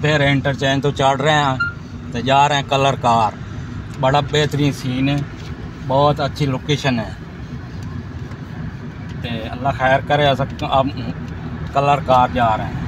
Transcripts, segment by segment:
پھر انٹرچینج تو چڑھ رہے ہیں تو جا رہے ہیں کلر کار بڑا بہترین سین ہے۔ بہت اچھی لوکیشن ہے۔ تے اللہ خیر کرے اب کلر کار جا رہے ہیں۔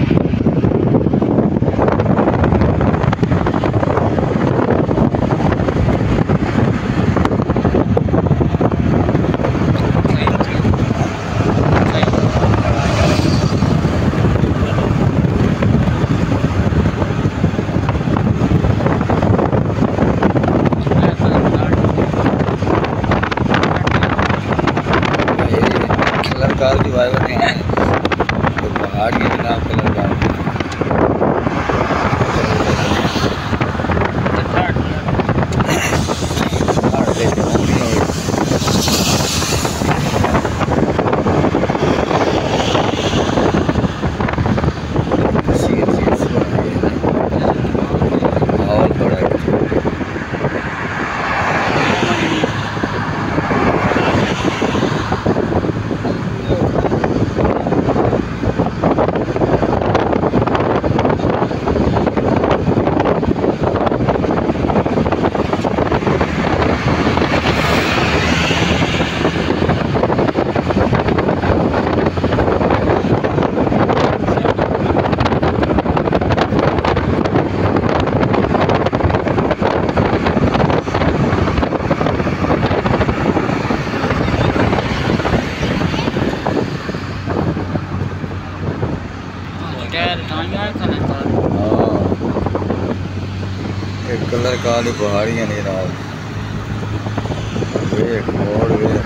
کلر کار کی وائر نہیں ہے پہاڑ کی جناب کلر کار پہاڑ دیکھ کے پوری ہوئی سیر سیر سے بنائی ہے ماحول بڑا ہے ایک کلر کالی پہاڑیاں نہیں رہا ویک موڑ ویک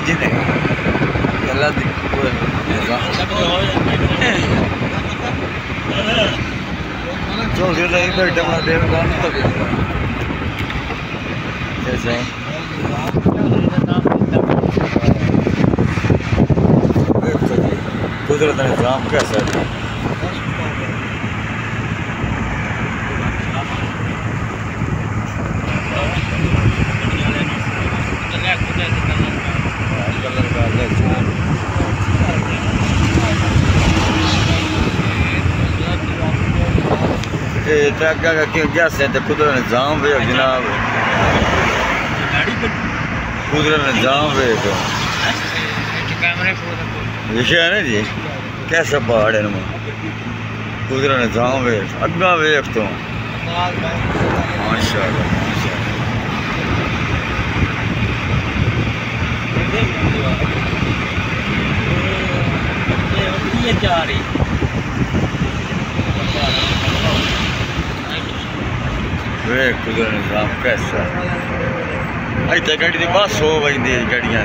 ಹೆಜ್ಜೆ ಎಲ್ಲ ಕುದುರದ ಗ್ರಾಮ ಕೈ ٹرکا کا کیوں کیا سے قدرت نظام بھی جناب قدرت نظام بھی تو لکھا ہے نا جی کیسا پہاڑ ہے نما قدرت نظام بھی اگا ویخ تو ماشاء اللہ نظام کیسا اتنے گاڑی کی بس ہو کی اتنے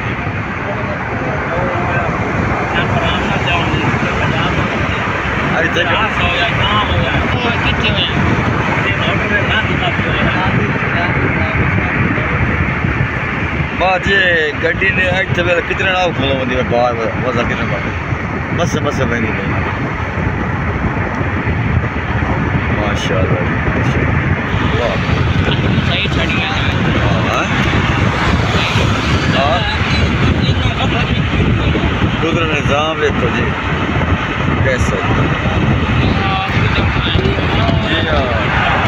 بات یہ گڈی نے اتنے ویل کتنے نہ کھلو بندی باہر وزا کتنے بات بس بس پہ نہیں ماشاء اللہ قدرت نظام دیکھو جی۔ کیسا جی ہاں۔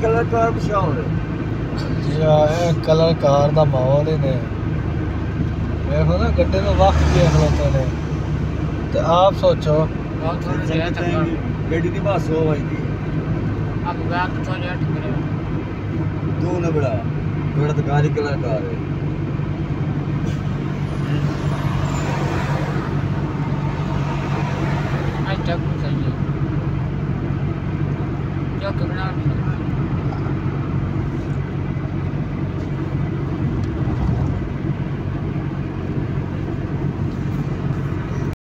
کلر کار پچھاؤ جی آ کلر کار دا ماحول ہی نے دیکھو نا گڈے نو وقت بھی کھلوتے نے تے آپ سوچو گڈی دی بس ہو بھائی دو نہ بڑا بڑا تو کاری کلر کار ہے